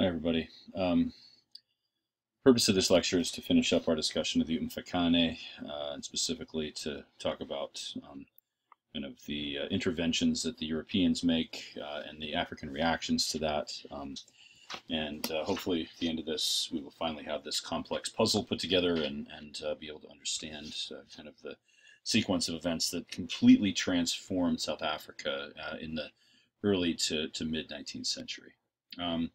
Hi, everybody. Um, purpose of this lecture is to finish up our discussion of the Mfecane, uh, and specifically to talk about um, kind of the uh, interventions that the Europeans make uh, and the African reactions to that. Um, and uh, hopefully at the end of this, we will finally have this complex puzzle put together and, and uh, be able to understand uh, kind of the sequence of events that completely transformed South Africa in the early to, to mid 19th century. Um,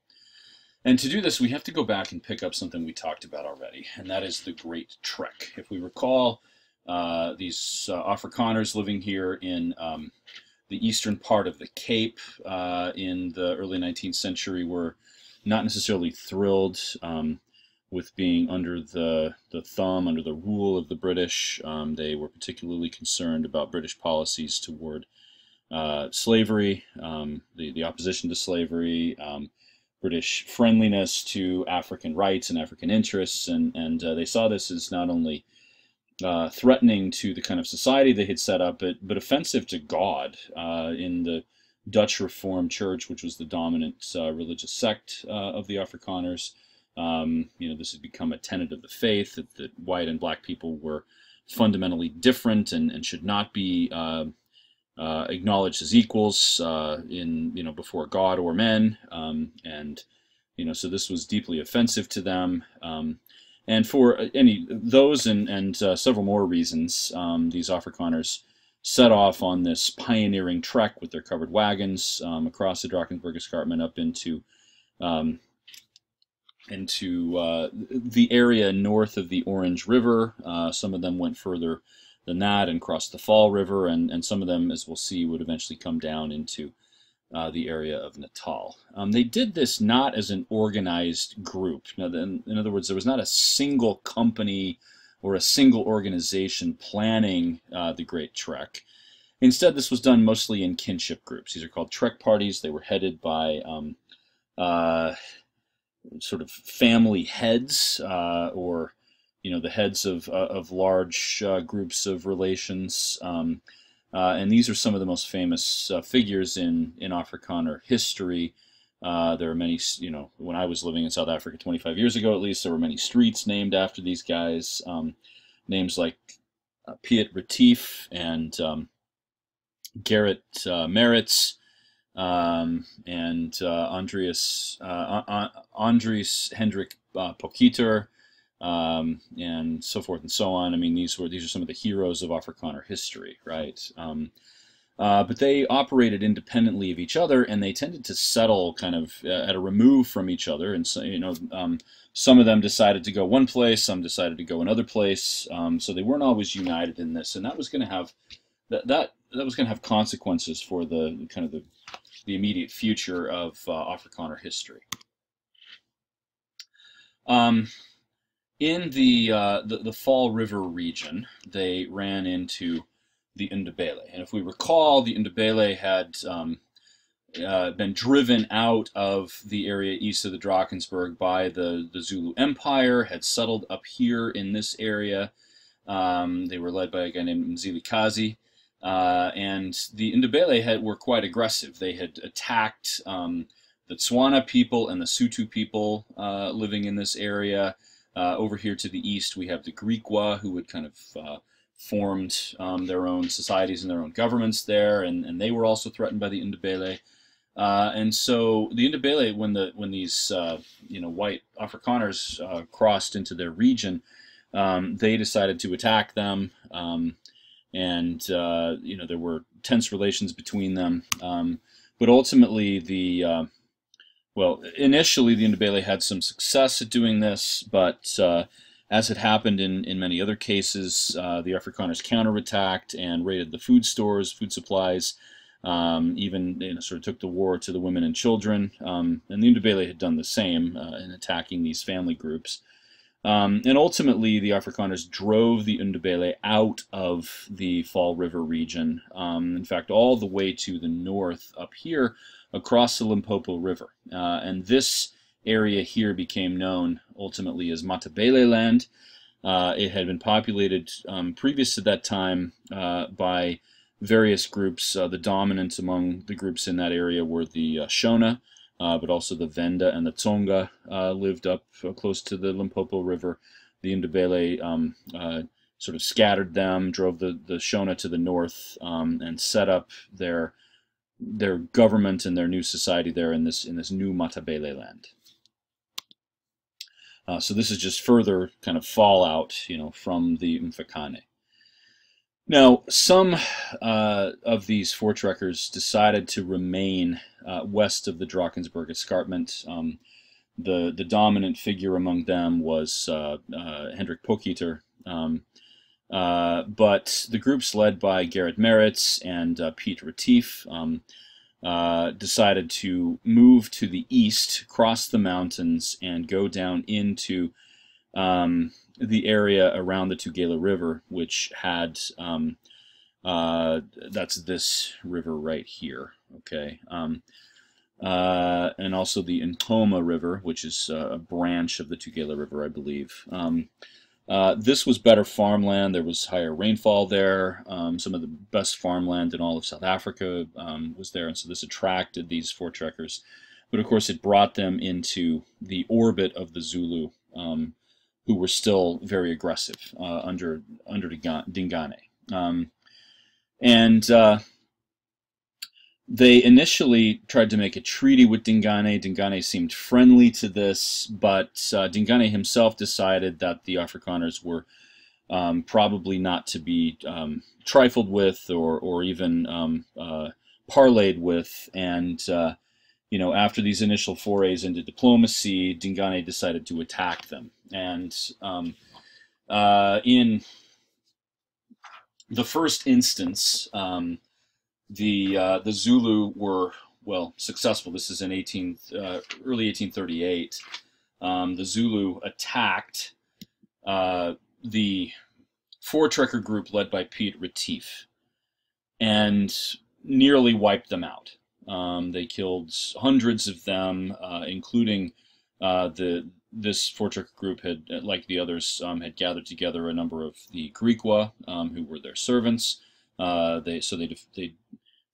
and to do this, we have to go back and pick up something we talked about already, and that is the Great Trek. If we recall, uh, these uh, Afrikaners living here in um, the eastern part of the Cape uh, in the early 19th century were not necessarily thrilled um, with being under the, the thumb, under the rule of the British. Um, they were particularly concerned about British policies toward uh, slavery, um, the, the opposition to slavery, um, British friendliness to African rights and African interests, and and uh, they saw this as not only uh, threatening to the kind of society they had set up, but but offensive to God. Uh, in the Dutch Reformed Church, which was the dominant uh, religious sect uh, of the Afrikaners, um, you know, this had become a tenet of the faith that, that white and black people were fundamentally different and, and should not be uh, acknowledged as equals uh, in you know before God or men, um, and you know so this was deeply offensive to them. Um, and for any those and and uh, several more reasons, um, these Afrikaners set off on this pioneering trek with their covered wagons um, across the Drakensberg Escarpment up into um, into uh, the area north of the Orange River. Uh, some of them went further than that and crossed the Vaal River, and, and some of them, as we'll see, would eventually come down into uh, the area of Natal. Um, they did this not as an organized group. Now, then, in other words, there was not a single company or a single organization planning uh, the Great Trek. Instead, this was done mostly in kinship groups. These are called Trek parties. They were headed by um, uh, sort of family heads uh, or you know the heads of uh, of large uh, groups of relations, um, uh, and these are some of the most famous uh, figures in in Afrikaner history. Uh, there are many, you know, when I was living in South Africa 25 years ago, at least, there were many streets named after these guys. Um, names like uh, Piet Retief and um, Gerrit Maritz um, and Andreas Andries Hendrik Potgieter um, and so forth and so on. I mean, these were these are some of the heroes of Afrikaner history, right? Um, uh, but they operated independently of each other, and they tended to settle kind of uh, at a remove from each other. And so, you know, um, some of them decided to go one place, some decided to go another place. Um, so they weren't always united in this, and that was going to have that that that was going to have consequences for the kind of the the immediate future of uh, Afrikaner history. Um, in the, uh, the, the Vaal River region, they ran into the Ndebele. And if we recall, the Ndebele had um, uh, been driven out of the area east of the Drakensberg by the, the Zulu Empire, had settled up here in this area. Um, they were led by a guy named Mzilikazi. Uh, and the Ndebele had, were quite aggressive. They had attacked um, the Tswana people and the Sotho people uh, living in this area. Uh, over here to the east, we have the Griqua, who had kind of uh, formed um, their own societies and their own governments there, and, and they were also threatened by the Ndebele. Uh, and so the Ndebele, when the when these uh, you know white Afrikaners uh, crossed into their region, um, they decided to attack them, um, and uh, you know there were tense relations between them. Um, but ultimately, the well, initially the Ndebele had some success at doing this, but uh, as it happened in, in many other cases, uh, the Afrikaners counterattacked and raided the food stores, food supplies, um, even you know, sort of took the war to the women and children. Um, and the Ndebele had done the same uh, in attacking these family groups. Um, and ultimately, the Afrikaners drove the Ndebele out of the Vaal River region. Um, in fact, all the way to the north up here across the Limpopo River. Uh, and this area here became known ultimately as Matabele land. Uh, it had been populated um, previous to that time uh, by various groups. Uh, the dominant among the groups in that area were the uh, Shona, uh, but also the Venda and the Tsonga lived up close to the Limpopo River. The Ndebele um, sort of scattered them, drove the, the Shona to the north, um, and set up their their government and their new society there in this in this new Matabele land. Uh, so this is just further kind of fallout, you know, from the Mfecane. Now, some uh, of these Voortrekkers decided to remain uh, west of the Drakensberg escarpment. Um, the, the dominant figure among them was uh, uh Hendrik Potgieter, um, uh, but the groups led by Gerrit Maritz and uh, Piet Retief um, decided to move to the east, cross the mountains, and go down into um, the area around the Tugela River, which had um, uh, that's this river right here, okay, um, uh, and also the Ncome River, which is uh, a branch of the Tugela River, I believe. Uh, this was better farmland. There was higher rainfall there. Um, some of the best farmland in all of South Africa um, was there, and so this attracted these Voortrekkers. But of course, it brought them into the orbit of the Zulu. Um, who were still very aggressive uh, under under Dingane. Um, and uh, they initially tried to make a treaty with Dingane. Dingane seemed friendly to this, but uh, Dingane himself decided that the Afrikaners were um, probably not to be um, trifled with or, or even um, uh, parlayed with, and uh, you know, after these initial forays into diplomacy, Dingane decided to attack them. And um, uh, in the first instance, um, the uh, the Zulu were well successful. This is in 18 uh, early 1838. Um, the Zulu attacked uh, the Voortrekker group led by Piet Retief and nearly wiped them out. Um, they killed hundreds of them, uh, including uh, the this Voortrekker group had, like the others, um, had gathered together a number of the Griqua, um, who were their servants. Uh, they so they they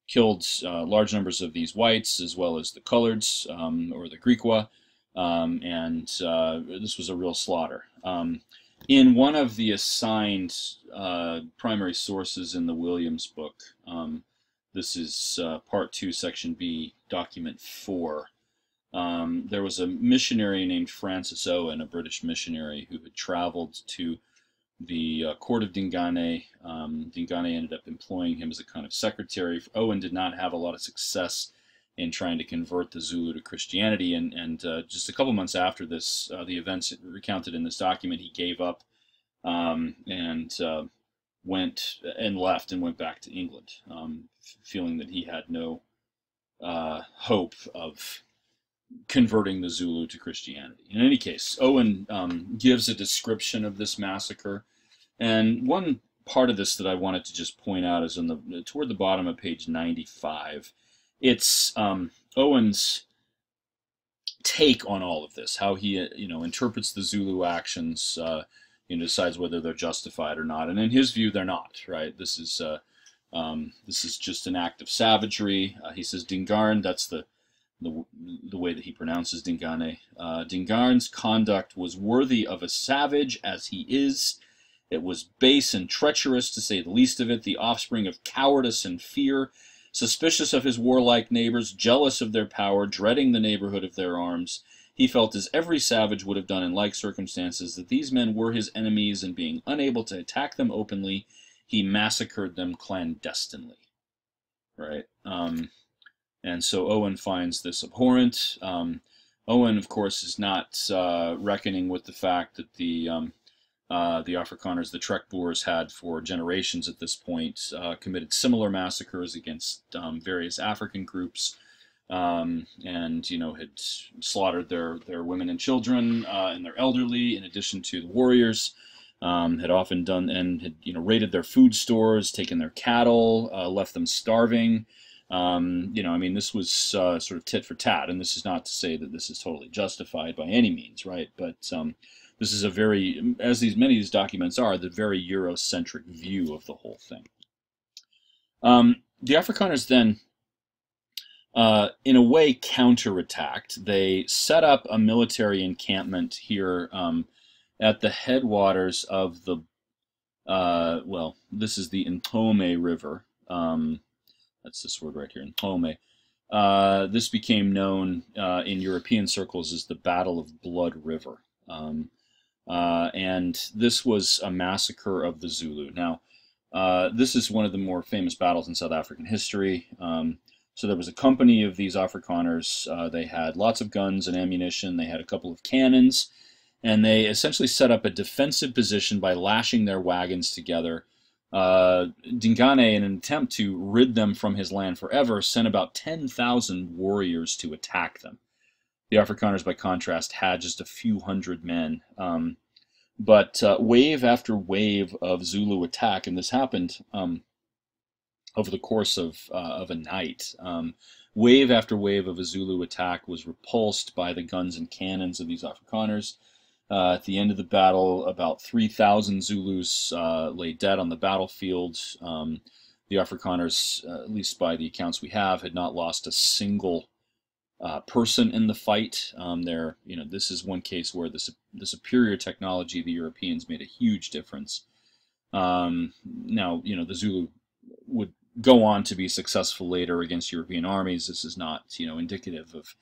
killed uh, large numbers of these whites as well as the coloreds um, or the Griqua, um, and uh, this was a real slaughter. Um, in one of the assigned uh, primary sources in the Williams book, um, this is uh, part two, section B, document four. Um, there was a missionary named Francis Owen, a British missionary, who had traveled to the uh, court of Dingane. Um, Dingane ended up employing him as a kind of secretary. Owen did not have a lot of success in trying to convert the Zulu to Christianity, and, and uh, just a couple months after this, uh, the events recounted in this document, he gave up um, and uh, went and left and went back to England, um, feeling that he had no uh, hope of converting the Zulu to Christianity. In any case, Owen um, gives a description of this massacre, and one part of this that I wanted to just point out is in the toward the bottom of page 95. It's um, Owen's take on all of this, how he you know interprets the Zulu actions. Uh, you know, decides whether they're justified or not. And in his view, they're not. Right? This is uh, um, this is just an act of savagery. Uh, he says Dingarn. That's the the, the way that he pronounces Dingane. Uh, Dingarn's conduct was worthy of a savage as he is. It was base and treacherous, to say the least of it, the offspring of cowardice and fear, suspicious of his warlike neighbors, jealous of their power, dreading the neighborhood of their arms. He felt, as every savage would have done in like circumstances, that these men were his enemies, and being unable to attack them openly, he massacred them clandestinely. Right? Um, and so Owen finds this abhorrent. Um, Owen, of course, is not uh, reckoning with the fact that the um, uh, the Afrikaners, the Trekboers, had for generations at this point uh, committed similar massacres against um, various African groups um, and you know had slaughtered their their women and children uh, and their elderly, in addition to the warriors. Um, had often done and had you know raided their food stores, taken their cattle, uh, left them starving. Um, you know, I mean, this was uh, sort of tit for tat, and this is not to say that this is totally justified by any means, right? But um, this is a very, as these many of these documents are, the very Eurocentric view of the whole thing. Um, the Afrikaners then uh, in a way, counterattacked. They set up a military encampment here um, at the headwaters of the, uh, well, this is the Ncome River. Um, that's this word right here, Ncome. Uh, this became known uh, in European circles as the Battle of Blood River. Um, uh, and this was a massacre of the Zulu. Now, uh, this is one of the more famous battles in South African history. Um, so there was a company of these Afrikaners. Uh, they had lots of guns and ammunition. They had a couple of cannons. And they essentially set up a defensive position by lashing their wagons together. Uh, Dingane, in an attempt to rid them from his land forever, sent about 10,000 warriors to attack them. The Afrikaners, by contrast, had just a few hundred men. Um, but uh, wave after wave of Zulu attack, and this happened um, over the course of, uh, of a night. Um, wave after wave of a Zulu attack was repulsed by the guns and cannons of these Afrikaners. Uh, at the end of the battle, about 3,000 Zulus uh, lay dead on the battlefield. Um, the Afrikaners, uh, at least by the accounts we have, had not lost a single uh, person in the fight. Um, there, you know, this is one case where the, the superior technology of the Europeans made a huge difference. Um, now, you know, the Zulu would go on to be successful later against European armies. This is not, you know, indicative of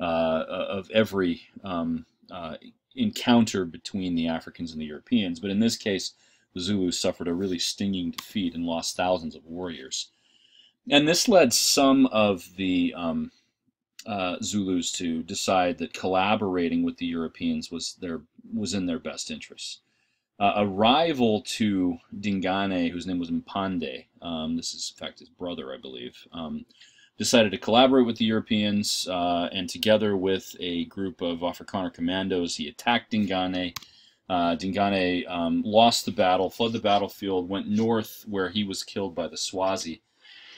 uh, of every um, uh, encounter between the Africans and the Europeans, but in this case, the Zulus suffered a really stinging defeat and lost thousands of warriors. And this led some of the um, uh, Zulus to decide that collaborating with the Europeans was their was in their best interests. Uh, a rival to Dingane, whose name was Mpande, um, this is in fact his brother, I believe, um, decided to collaborate with the Europeans, uh, and together with a group of Afrikaner commandos, he attacked Dingane. Uh, Dingane um, lost the battle, fled the battlefield, went north where he was killed by the Swazi.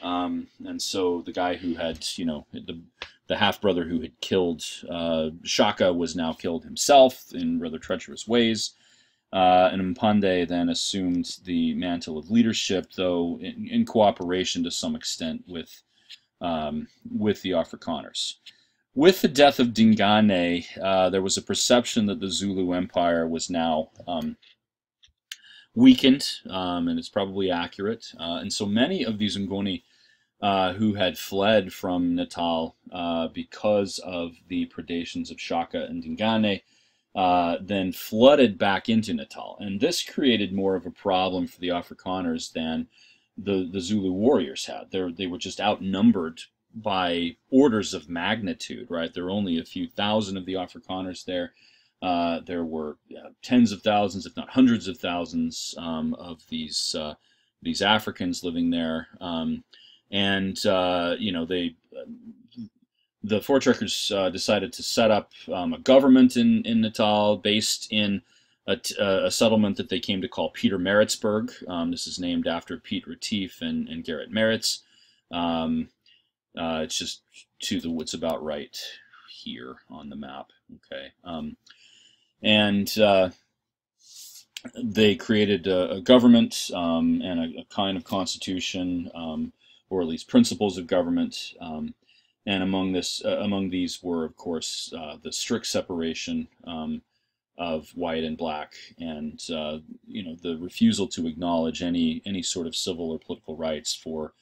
Um, and so the guy who had, you know, the the half brother who had killed uh, Shaka was now killed himself in rather treacherous ways. Uh, and Mpande then assumed the mantle of leadership, though in, in cooperation to some extent with um, with the Afrikaners. With the death of Dingane, uh, there was a perception that the Zulu Empire was now um, weakened, um, and it's probably accurate. Uh, and so many of these Ngoni uh, who had fled from Natal uh, because of the predations of Shaka and Dingane, uh, then flooded back into Natal. And this created more of a problem for the Afrikaners than the, the Zulu warriors had. They're, they were just outnumbered by orders of magnitude, right? There were only a few thousand of the Afrikaners there. Uh, there were tens of thousands, if not hundreds of thousands, um, of these uh, these Africans living there. Um, and uh, you know they the Voortrekkers uh, decided to set up um, a government in in Natal based in a, a, settlement that they came to call Pietermaritzburg. Um, this is named after Piet Retief and, and Gerrit Maritz. Um, uh, it's just to the what's about right here on the map. Okay, um, and uh, they created a, a government um, and a, a, kind of constitution um, or at least principles of government. Um, and among this, uh, among these were, of course, uh, the strict separation um, of white and black, and uh, you know the refusal to acknowledge any any sort of civil or political rights for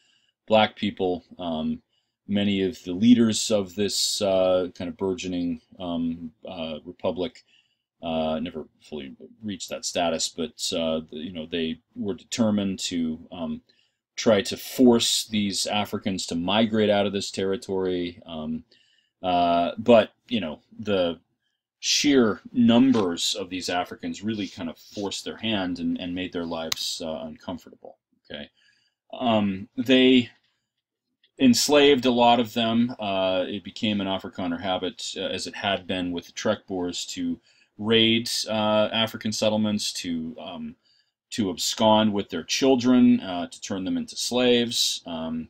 black people. Um, many of the leaders of this uh, kind of burgeoning um, uh, republic uh, never fully reached that status, but you know they were determined to um, try to force these Africans to migrate out of this territory. Um, uh, but you know the sheer numbers of these Africans really kind of forced their hand and, and made their lives uh, uncomfortable. Okay, um, they enslaved a lot of them. Uh, it became an Afrikaner habit, uh, as it had been with the Trek Boers, to raid uh, African settlements, to um, to abscond with their children, uh, to turn them into slaves. Um,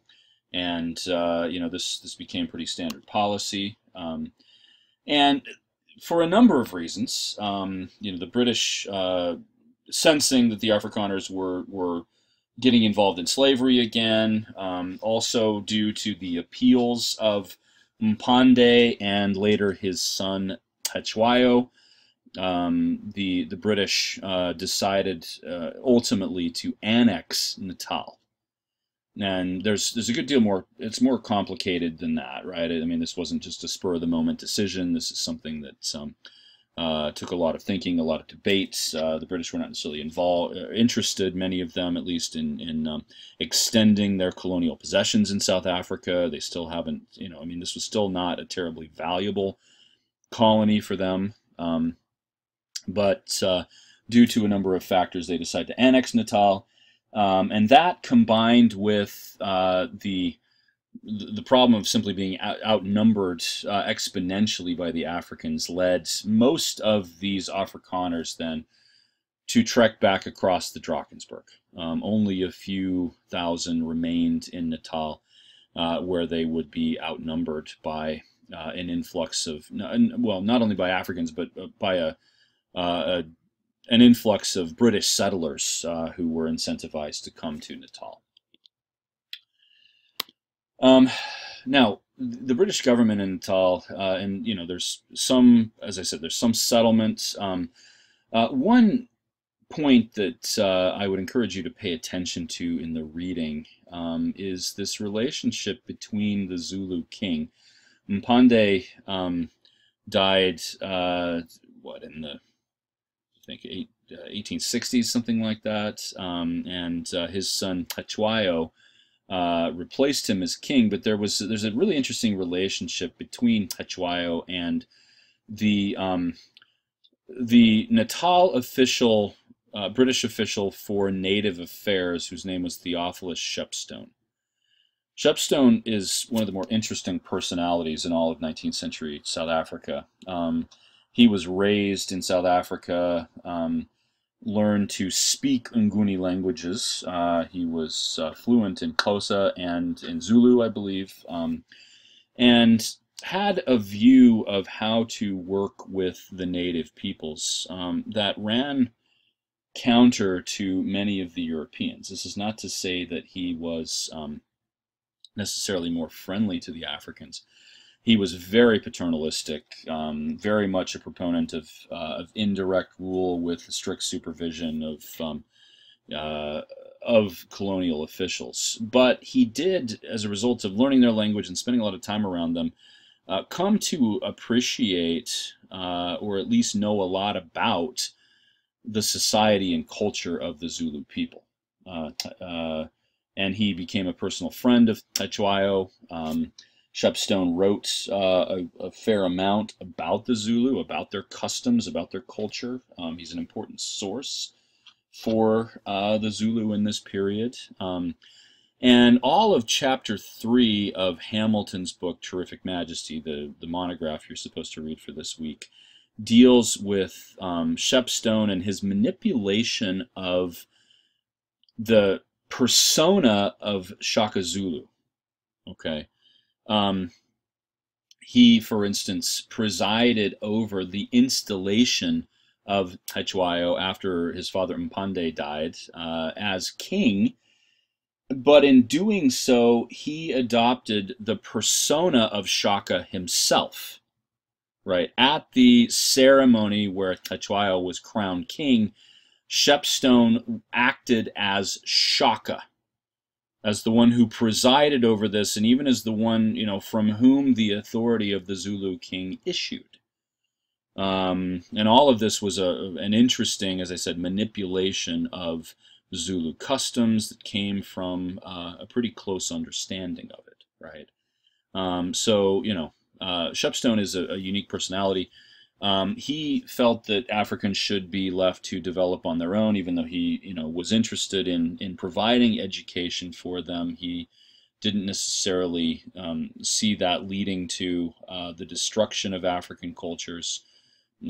and, uh, you know, this, this became pretty standard policy. Um, and for a number of reasons, um, you know, the British, uh, sensing that the Afrikaners were, were getting involved in slavery again, um, also due to the appeals of Mpande and later his son Cetshwayo. Um, the the British uh, decided uh, ultimately to annex Natal, and there's there's a good deal more. It's more complicated than that, right? I mean, this wasn't just a spur of the moment decision. This is something that um, uh, took a lot of thinking, a lot of debates. Uh, the British were not necessarily involved, uh, interested, many of them at least, in in um, extending their colonial possessions in South Africa. They still haven't, you know, I mean, this was still not a terribly valuable colony for them. Um, but uh, due to a number of factors, they decide to annex Natal, um, and that combined with uh, the the problem of simply being out, outnumbered uh, exponentially by the Africans led most of these Afrikaners then to trek back across the Drakensberg. Um, only a few thousand remained in Natal, uh, where they would be outnumbered by uh, an influx of, well, not only by Africans, but uh, by a, a an influx of British settlers uh, who were incentivized to come to Natal. Um, now, the British government in Natal, uh, and you know, there's some, as I said, there's some settlements. Um, uh, one point that uh, I would encourage you to pay attention to in the reading um, is this relationship between the Zulu king. Mpande um, died, uh, what, in the, think, eight, 1860s, uh, something like that, um, and uh, his son Cetshwayo uh, replaced him as king, but there was there's a really interesting relationship between Cetshwayo and the um, the Natal official, uh, British official for native affairs, whose name was Theophilus Shepstone. Shepstone is one of the more interesting personalities in all of 19th century South Africa. Um, he was raised in South Africa. Um, learned to speak Nguni languages. Uh, he was uh, fluent in Xhosa and in Zulu, I believe, um, and had a view of how to work with the native peoples um, that ran counter to many of the Europeans. This is not to say that he was um, necessarily more friendly to the Africans he was very paternalistic, um, very much a proponent of, uh, of indirect rule with strict supervision of um, uh, of colonial officials. But he did, as a result of learning their language and spending a lot of time around them, uh, come to appreciate uh, or at least know a lot about the society and culture of the Zulu people. Uh, uh, and he became a personal friend of Cetshwayo. Um, Shepstone wrote uh, a, a, fair amount about the Zulu, about their customs, about their culture. Um, he's an important source for uh, the Zulu in this period. Um, and all of chapter three of Hamilton's book, Terrific Majesty, the, the monograph you're supposed to read for this week, deals with um, Shepstone and his manipulation of the persona of Shaka Zulu. Okay. Um, he, for instance, presided over the installation of Cetshwayo after his father Mpande died uh, as king. But in doing so, he adopted the persona of Shaka himself. Right at the ceremony where Cetshwayo was crowned king, Shepstone acted as Shaka as the one who presided over this, and even as the one, you know, from whom the authority of the Zulu king issued. Um, and all of this was a, an interesting, as I said, manipulation of Zulu customs that came from uh, a pretty close understanding of it, right? Um, so, you know, uh, Shepstone is a, a unique personality. Um, he felt that Africans should be left to develop on their own, even though he, you know, was interested in in providing education for them. He didn't necessarily um, see that leading to uh, the destruction of African cultures.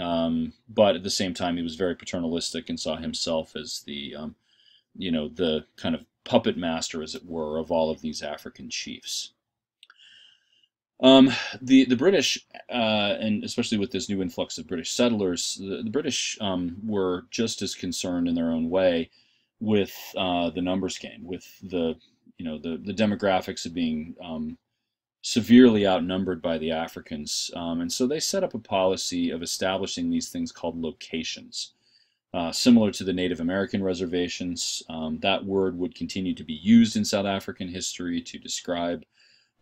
Um, but at the same time, he was very paternalistic and saw himself as the, um, you know, the kind of puppet master, as it were, of all of these African chiefs. Um, the the British, uh, and especially with this new influx of British settlers, the, the British um, were just as concerned in their own way with uh, the numbers game, with the you know the the demographics of being um, severely outnumbered by the Africans, um, and so they set up a policy of establishing these things called locations. Uh, similar to the Native American reservations, um, that word would continue to be used in South African history to describe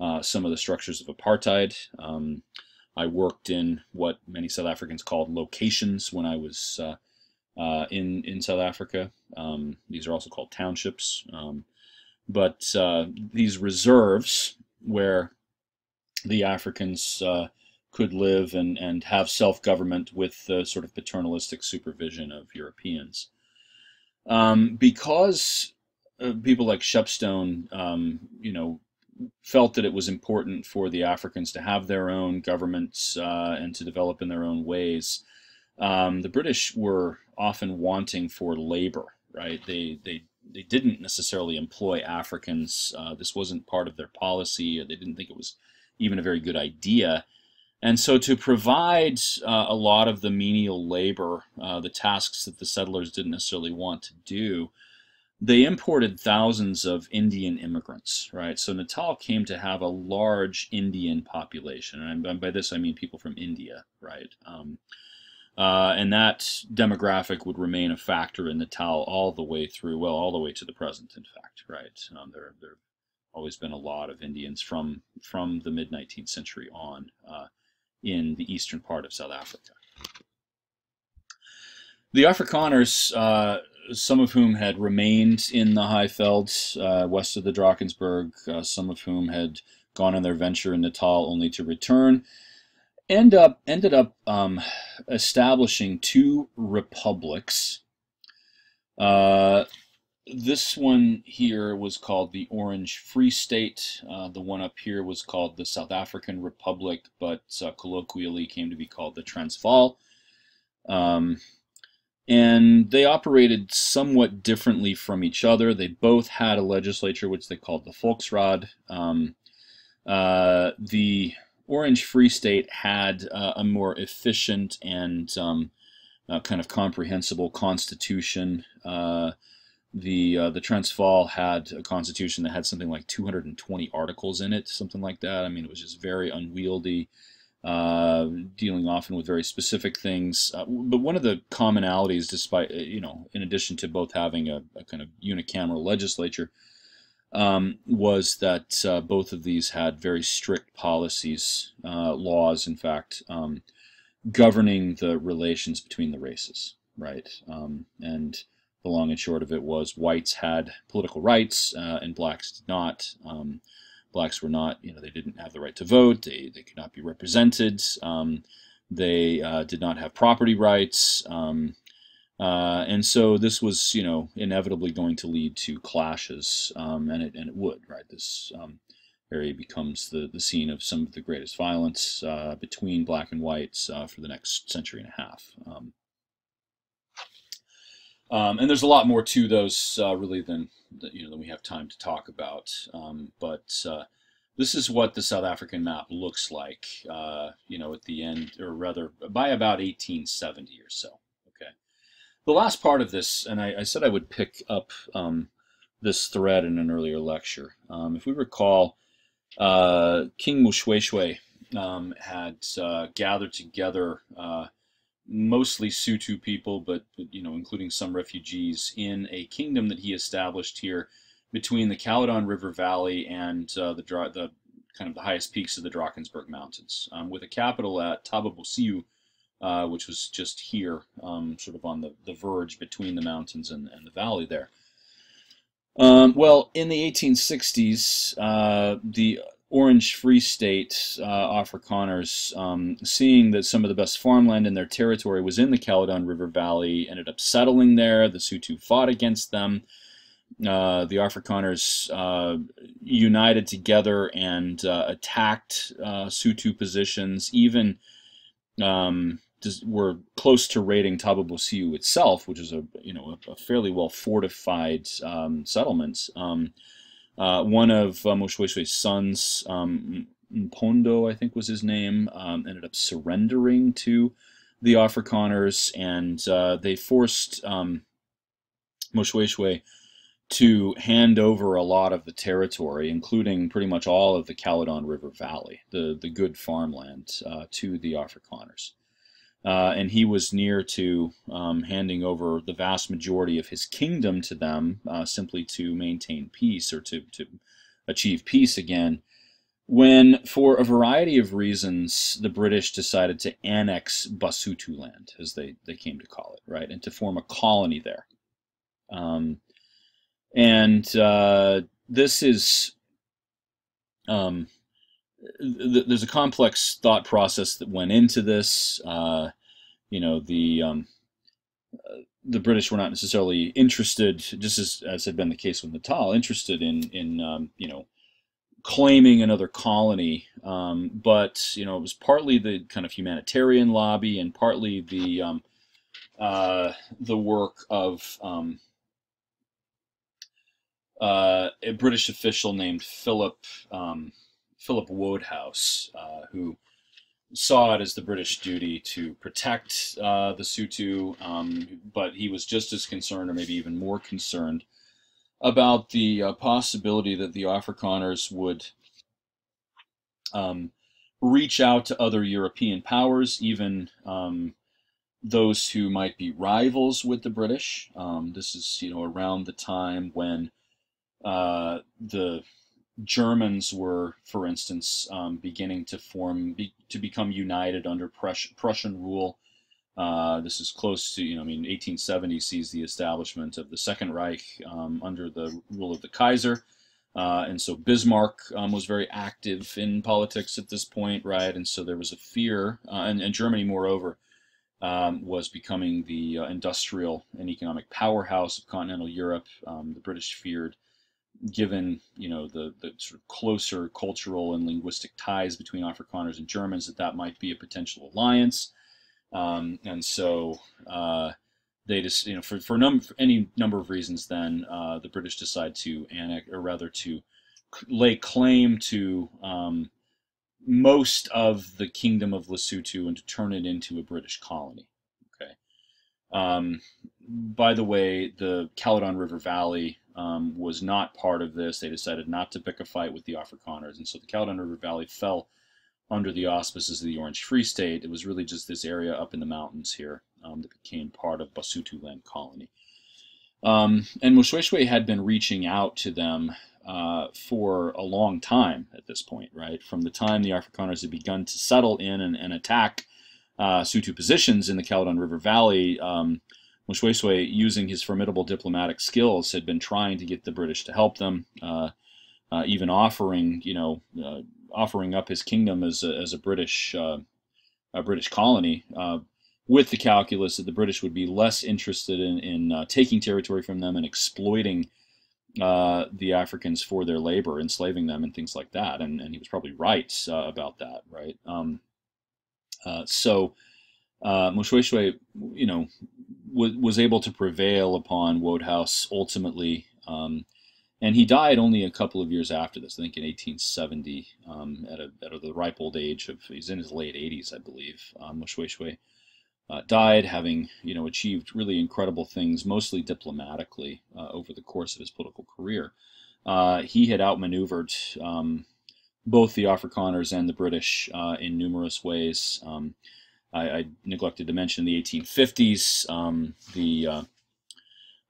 uh, some of the structures of apartheid. Um, I worked in what many South Africans called locations when I was uh, uh, in in South Africa. Um, these are also called townships. Um, but uh, these reserves where the Africans uh, could live and, and have self-government with the sort of paternalistic supervision of Europeans. Um, because people like Shepstone, um, you know, felt that it was important for the Africans to have their own governments uh, and to develop in their own ways. Um, the British were often wanting for labor, right? They they they didn't necessarily employ Africans. Uh, this wasn't part of their policy. They didn't think it was even a very good idea. And so, to provide uh, a lot of the menial labor, uh, the tasks that the settlers didn't necessarily want to do, they imported thousands of Indian immigrants, right? So Natal came to have a large Indian population, and by this I mean people from India, right? Um, uh, and that demographic would remain a factor in Natal all the way through, well, all the way to the present, in fact, right? Um, there, there have always been a lot of Indians from from the mid 19th century on uh, in the eastern part of South Africa. The Afrikaners uh, some of whom had remained in the Highveld uh, west of the Drakensberg, uh, some of whom had gone on their venture in Natal only to return, end up ended up um, establishing two republics. Uh, this one here was called the Orange Free State. Uh, the one up here was called the South African Republic, but uh, colloquially came to be called the Transvaal. Um, and they operated somewhat differently from each other. They both had a legislature, which they called the Volksraad. Um, uh, the Orange Free State had uh, a more efficient and um, uh, kind of comprehensible constitution. Uh, the uh, the Transvaal had a constitution that had something like 220 articles in it, something like that. I mean, it was just very unwieldy uh, dealing often with very specific things. Uh, but one of the commonalities, despite, uh, you know, in addition to both having a, a kind of unicameral legislature, um, was that uh, both of these had very strict policies, uh, laws, in fact, um, governing the relations between the races, right? Um, and the long and short of it was whites had political rights and blacks did not. Um, blacks were not, you know, they didn't have the right to vote, they, they could not be represented, um, they uh, did not have property rights, um, uh, and so this was, you know, inevitably going to lead to clashes, um, and, it, and it would, right? This um, area becomes the, the scene of some of the greatest violence uh, between black and whites uh, for the next century and a half. Um, and there's a lot more to those uh, really than you know than we have time to talk about. Um, but uh, this is what the South African map looks like. Uh, you know, at the end, or rather, by about 1870 or so. Okay. The last part of this, and I, I said I would pick up um, this thread in an earlier lecture. Um, if we recall, uh, King Moshoeshoe um, had uh, gathered together uh, mostly Sotho people, but, you know, including some refugees, in a kingdom that he established here between the Caledon River Valley and uh, the, the kind of the highest peaks of the Drakensberg Mountains, um, with a capital at Thaba Bosiu, uh, which was just here, um, sort of on the, the verge between the mountains and, and the valley there. Um, well, in the 1860s, uh, the Orange Free State uh, Afrikaners, um, seeing that some of the best farmland in their territory was in the Caledon River Valley, ended up settling there. The Sotho fought against them. Uh, the Afrikaners uh, united together and uh, attacked uh, Sotho positions, even um, were close to raiding Thaba Bosiu itself, which is a you know a, a fairly well fortified um, settlement. Um, uh, one of uh, Moshoeshoe's sons, um, Mpondo, I think was his name, um, ended up surrendering to the Afrikaners, and uh, they forced um, Moshoeshoe to hand over a lot of the territory, including pretty much all of the Caledon River Valley, the, the good farmland, uh, to the Afrikaners. Uh, and he was near to um, handing over the vast majority of his kingdom to them uh, simply to maintain peace or to, to achieve peace again. When, for a variety of reasons, the British decided to annex Basutoland, as they, they came to call it, right, and to form a colony there. Um, and uh, this is um, th there's a complex thought process that went into this. Uh, you know, the um, uh, the British were not necessarily interested, just as, as had been the case with Natal, interested in in um, you know claiming another colony. Um, but you know, it was partly the kind of humanitarian lobby and partly the um, uh, the work of um, uh, a British official named Philip um, Philip Wodehouse, uh, who saw it as the British duty to protect uh, the Sotho, um, but he was just as concerned, or maybe even more concerned, about the uh, possibility that the Afrikaners would um, reach out to other European powers, even um, those who might be rivals with the British. Um, this is, you know, around the time when uh, the Germans were, for instance, um, beginning to form, be, to become united under Prus Prussian rule. Uh, this is close to, you know, I mean, 1870 sees the establishment of the Second Reich um, under the rule of the Kaiser. Uh, and so Bismarck um, was very active in politics at this point, right? And so there was a fear, uh, and, and, Germany, moreover, um, was becoming the uh, industrial and economic powerhouse of continental Europe. Um, the British feared given you know the the sort of closer cultural and linguistic ties between Afrikaners and Germans that that might be a potential alliance, um, and so uh, they just you know for for, num- for any number of reasons then uh, the British decide to annex or rather to lay claim to um, most of the kingdom of Lesotho and to turn it into a British colony. Okay. Um, by the way, the Caledon River Valley um, was not part of this. They decided not to pick a fight with the Afrikaners, and so the Caledon River Valley fell under the auspices of the Orange Free State. It was really just this area up in the mountains here um, that became part of Basutoland Colony. Um, and Moshoeshoe had been reaching out to them uh, for a long time at this point, right? From the time the Afrikaners had begun to settle in and, and attack uh, Sotho positions in the Caledon River Valley, um, Moshoeshoe, using his formidable diplomatic skills, had been trying to get the British to help them, uh, uh, even offering, you know, uh, offering up his kingdom as a, as a British uh, a British colony, uh, with the calculus that the British would be less interested in, in uh, taking territory from them and exploiting the Africans for their labor, enslaving them, and things like that. And, and he was probably right about that, right? Um, so uh, you know, was, was able to prevail upon Wodehouse ultimately, um, and he died only a couple of years after this. I think in 1870, um, at, a, at the ripe old age of he's in his late 80s, I believe. Um, uh, died, having you know achieved really incredible things, mostly diplomatically, uh, over the course of his political career. Uh, he had outmaneuvered um, both the Afrikaners and the British uh, in numerous ways. Um, I, I, neglected to mention the 1850s. Um, the uh,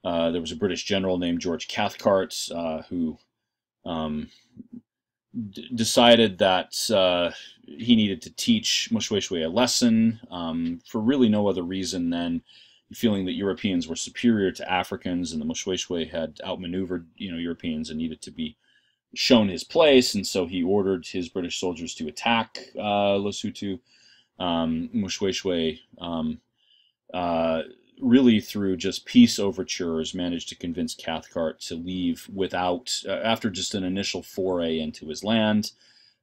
uh, there was a British general named George Cathcart uh, who um, decided that uh, he needed to teach Moshoeshoe a lesson um, for really no other reason than feeling that Europeans were superior to Africans and the Moshoeshoe had outmaneuvered you know Europeans and needed to be shown his place, and so he ordered his British soldiers to attack uh, Lesotho um, Moshoeshoe, um, uh, really through just peace overtures, managed to convince Cathcart to leave without, uh, after just an initial foray into his land.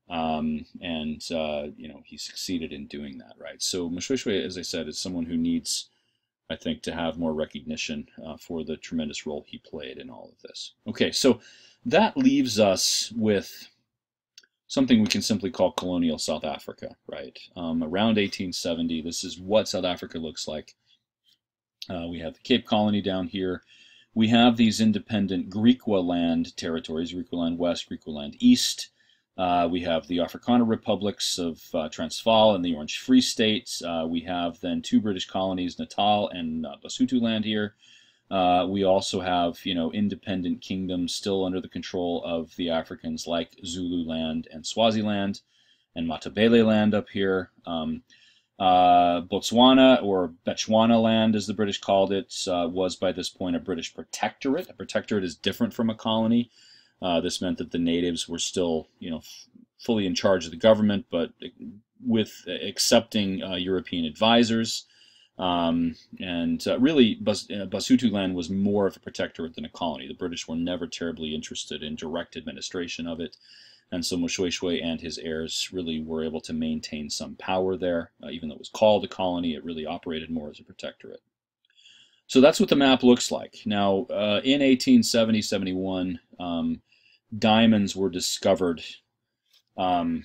Um, and, uh, you know, he succeeded in doing that, right? So Moshoeshoe, as I said, is someone who needs, I think, to have more recognition uh, for the tremendous role he played in all of this. Okay, so that leaves us with something we can simply call colonial South Africa, right? Um, around 1870, this is what South Africa looks like. Uh, we have the Cape Colony down here. we have these independent Griqualand territories, Griqualand West, Griqualand East. Uh, we have the Afrikaner republics of uh, Transvaal and the Orange Free State. Uh, we have then two British colonies, Natal and uh, Basutoland here. Uh, we also have, you know, independent kingdoms still under the control of the Africans like Zululand and Swaziland and Matabele land up here. Um, uh, Botswana, or Bechuana land as the British called it, uh, was by this point a British protectorate. A protectorate is different from a colony. Uh, this meant that the natives were still, you know, fully in charge of the government, but with accepting uh, European advisors. Um, and uh, really, Bas- uh, Basutoland was more of a protectorate than a colony. The British were never terribly interested in direct administration of it. And so Moshoeshoe and his heirs really were able to maintain some power there. Uh, even though it was called a colony, it really operated more as a protectorate. So that's what the map looks like. Now, uh, in 1870 71, um, diamonds were discovered um,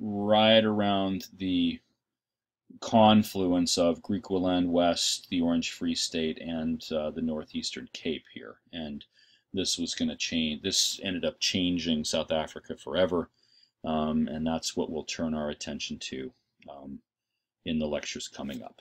right around the confluence of Griqualand West, the Orange Free State, and uh, the Northeastern Cape here. And this was going to change. This ended up changing South Africa forever, um, and that's what we'll turn our attention to um, in the lectures coming up.